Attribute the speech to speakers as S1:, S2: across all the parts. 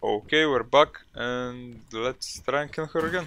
S1: Okay, we're back and let's try and kill her again.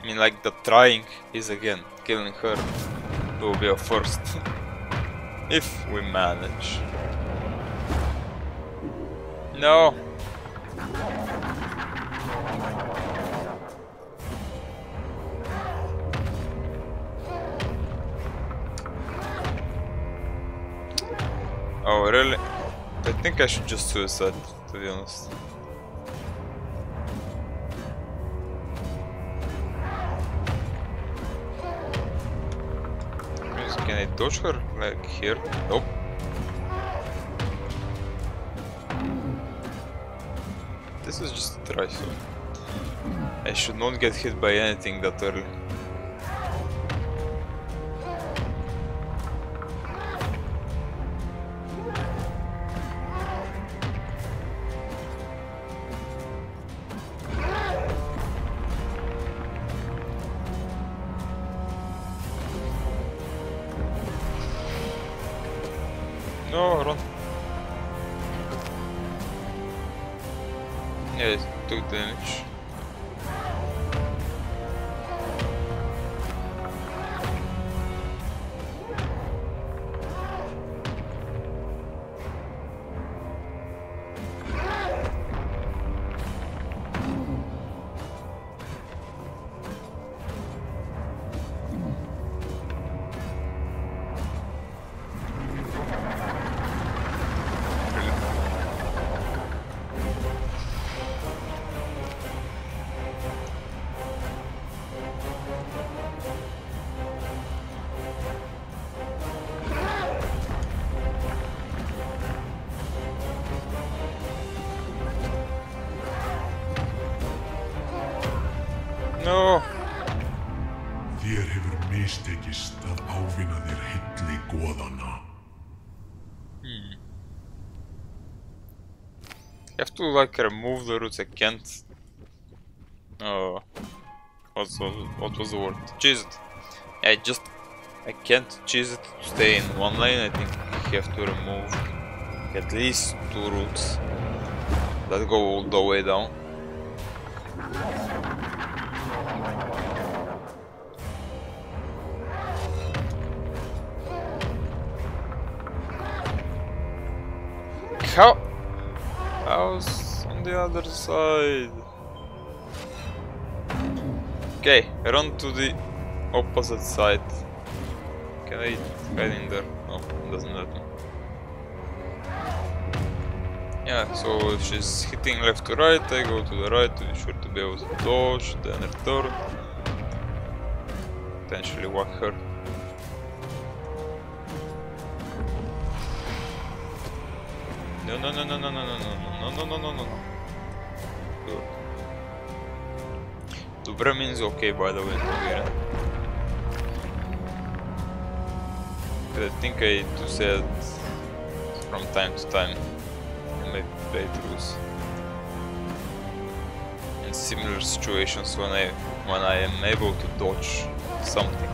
S1: I mean like the trying is again, killing her will be a first. if we manage. No! Oh really? I think I should just suicide, to be honest. Can I dodge her? Like here? Nope. This is just a so I should not get hit by anything that early. Ну, урон. Есть, тут damage.
S2: Mistekist að ávinna þér hilli goðana.
S1: You hmm. have to like uh, remove the roots, I can't... Oh... Uh, What's what was the word? Cheese it. I just... I can't cheese it to stay in one lane, I think you have to remove at least two roots that go all the way down. How? On the other side? Okay, run to the opposite side. Can I hide in there? No, it doesn't let me. Yeah, so if she's hitting left to right, I go to the right to be sure to be able to dodge, then return. Potentially whack her. No, no, no, no, no, no, no, no, no, no, no, no, no, no. Good. Means okay, by the way, in Bulgarian. I think I do say it from time to time in my playthroughs. In similar situations when I when I am able to dodge something.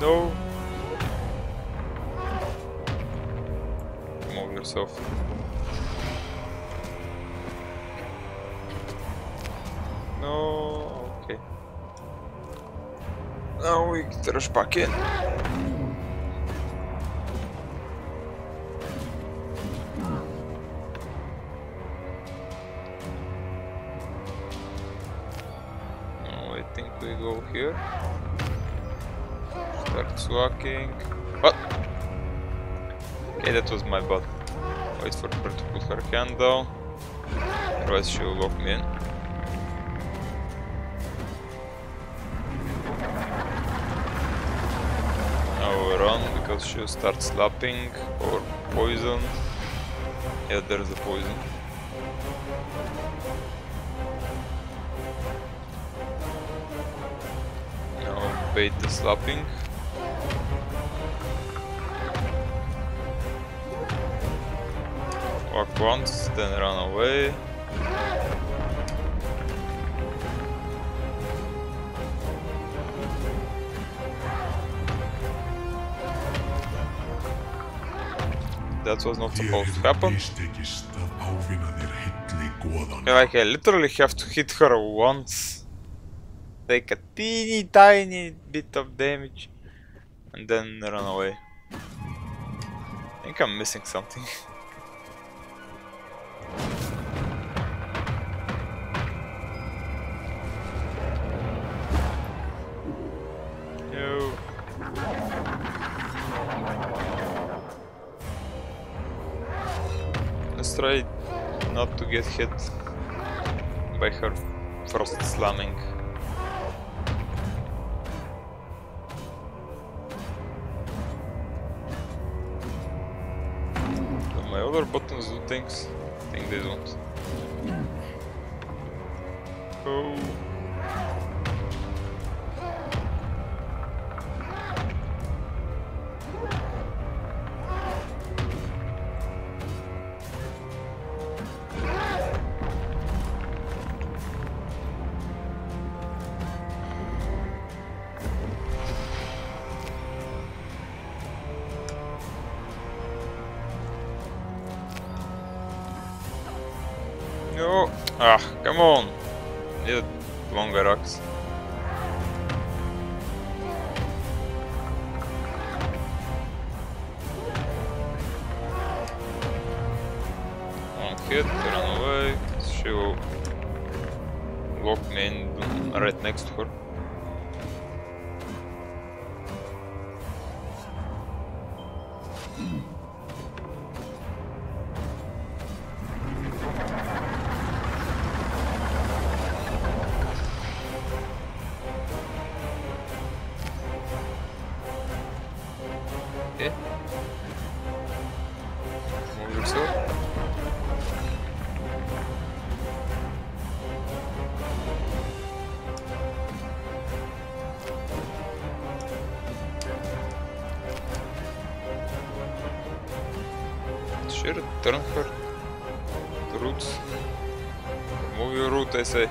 S1: No. Yourself. No, okay. Now we rush back in. I think we go here. Starts walking. What? Okay, that was my bad. Wait for her to put her hand down. Otherwise she will lock me in. Now we run because she'll start slapping or poison. Yeah, there's a poison. Now bait the slapping. Walk once, then run away. that was not supposed to happen.
S2: goðana.
S1: Like I literally have to hit her once, take a teeny tiny bit of damage, and then run away. I think I'm missing something. try not to get hit by her frost slamming. Do my other buttons do things? I think they don't. Oh. No. Ah, come on. Need longer axe. One hit, run away. She will lock me in right next to her. Okay. Turnhur, Truts, Movie Route, I say.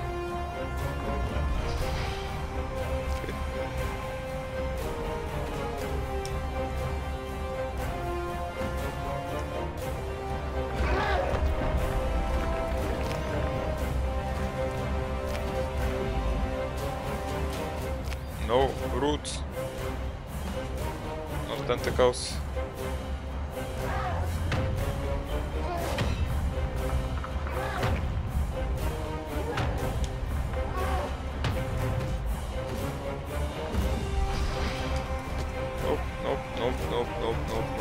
S1: No roots. No tentacles. Nope, nope,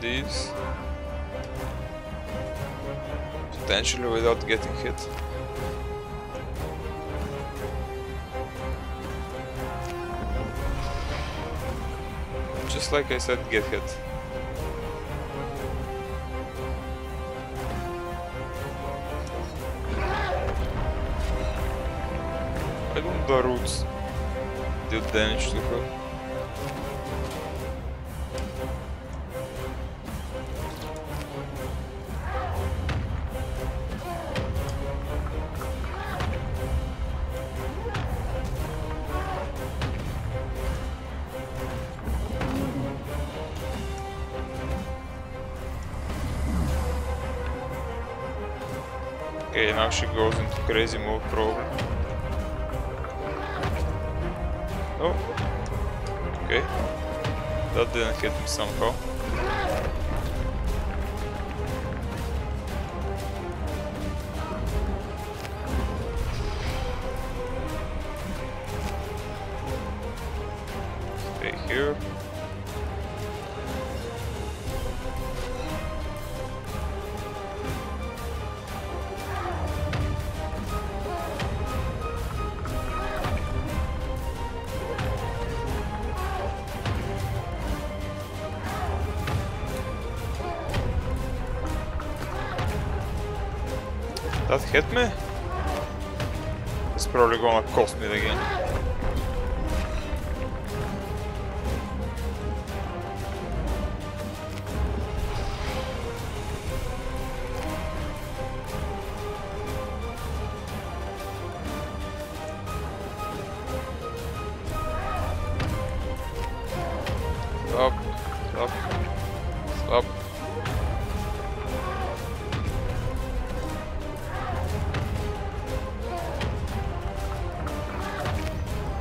S1: these. Potentially without getting hit. Just like I said, get hit. I don't the roots did damage to her. Crazy move probably. Oh. Okay. That didn't hit me somehow. Stay here. That hit me? It's probably gonna cost me the game.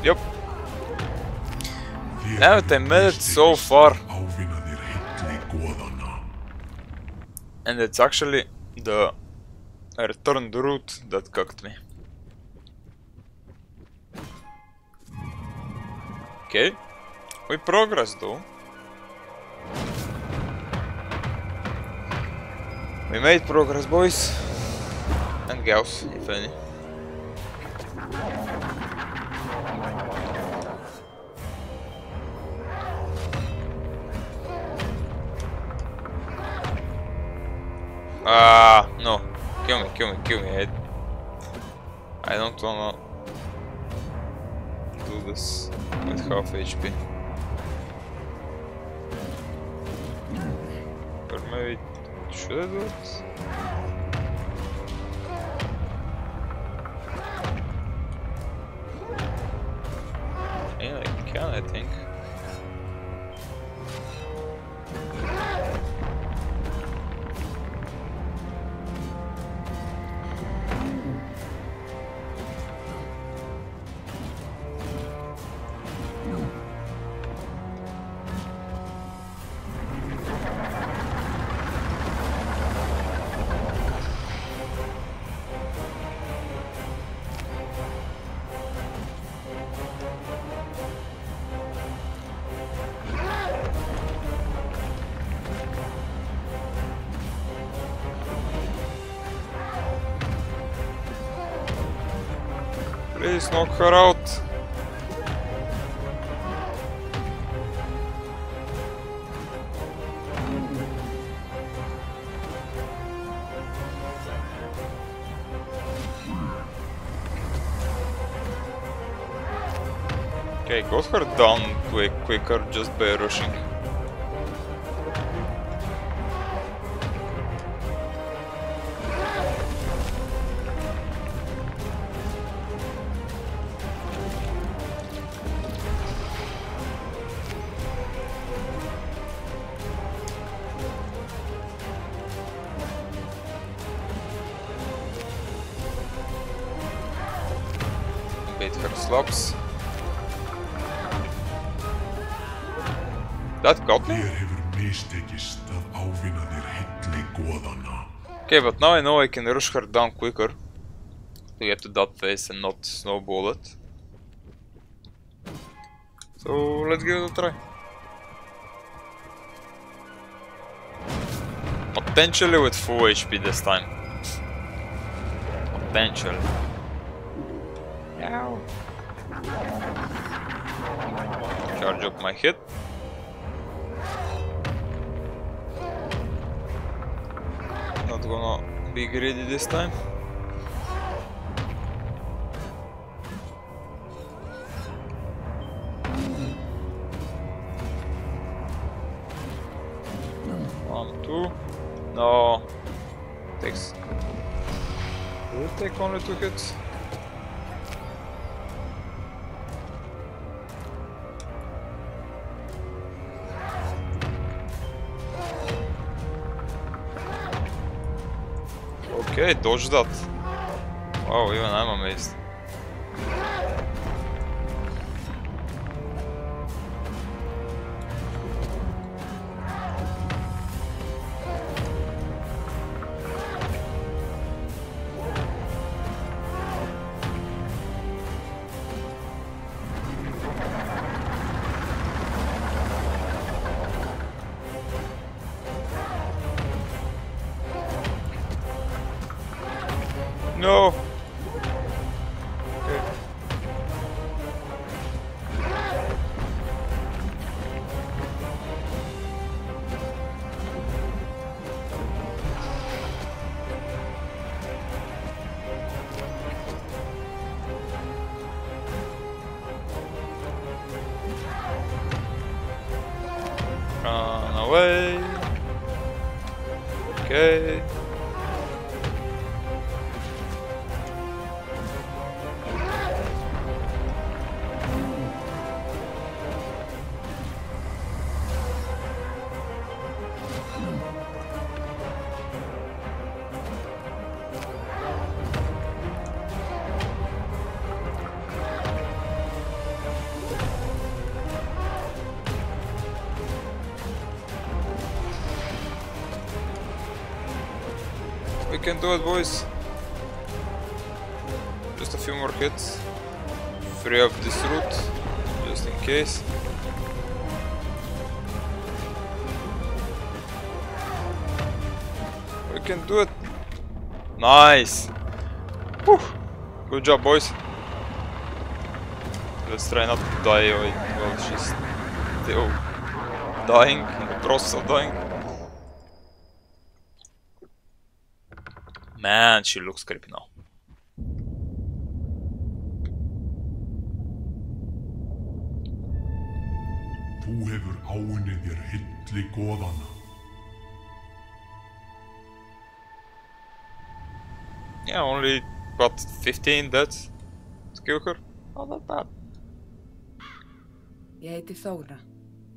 S1: Yep. Now they made it so far. And it's actually the er returned root that cocked me. Okay. We progress though. We made progress boys. And gals, if any. Ah, no. Kill me, kill me, kill me. I, don't wanna do this with half HP. Or maybe should I do it? Please knock her out. Okay, got her down quick, quicker just by rushing. Bait her slops. That got me?
S2: Þér hefur mistekist að ávinna þér hilli goðana.
S1: Okay, but now I know I can rush her down quicker. To get to that phase and not snowball it. So let's give it a try. Potentially with full HP this time. Potentially. Charge up my hit. Not gonna be greedy this time. One, two. No. Takes. Take only two hits? Okej, okay, dodge dat. Wow, ima najma mesta. Can do it, boys. Just a few more hits. Free up this route, just in case. We can do it. Nice. Whew. Good job, boys. Let's try not to die while she's still dying, in the process of dying. Man, she looks creepy now.
S2: Þú hefur áunnið þér hilli goðana.
S1: Yeah, only what 15 deaths. Skill her. Not that bad.
S3: Ég heiti Þóra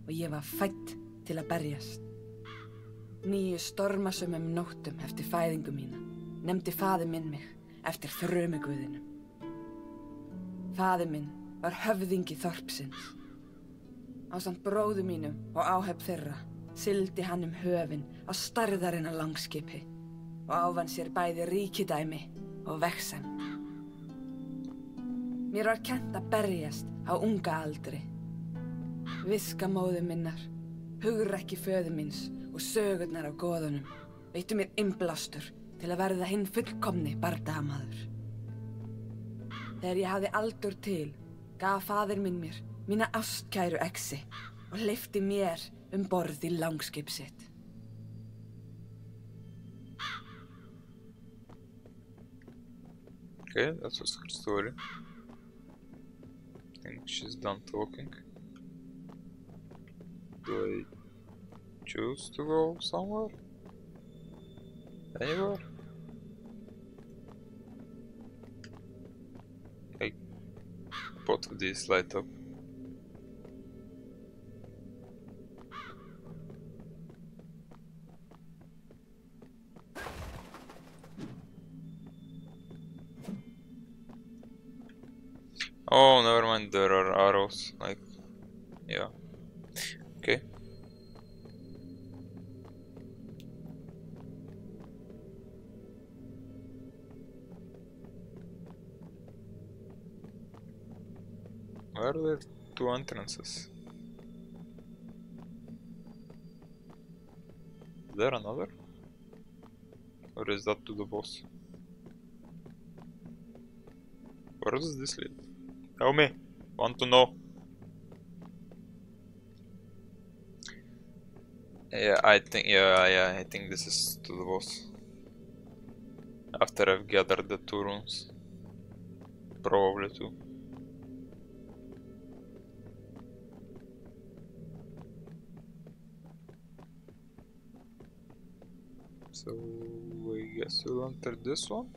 S3: og ég var fætt til að berjast. Nýju stormasumum nóttum eftir fæðingu mína nefndi faði minn mig eftir þrömiguðinum. Faði minn var höfðingi þorpsins. Á samt bróðu mínum og áhef þeirra sildi hann um höfin á starðarina langskipi og áfann sér bæði ríkidæmi og vexen. Mér var kent að berjast á unga aldri. Viska móðu minnar, hugrekki föðu minns og sögurnar af goðunum veittu mér innblástur til að verða hinn fullkomni bardamaður. Þegar ég hafði aldur til, gaf fadir minn mér mína ástkæru exi og leifti mér um langskip sitt.
S1: Okay, that was her story. I think she's done talking. Do I choose to go somewhere? Anywhere? Both of these light up. Oh, never mind, there are arrows, like, yeah. Two entrances? Is there another? Or is that to the boss? Where does this lead? Tell me. Want to know. Yeah, I think yeah, yeah, I think this is to the boss. After I've gathered the two runes. Probably two. So I guess we'll enter this one.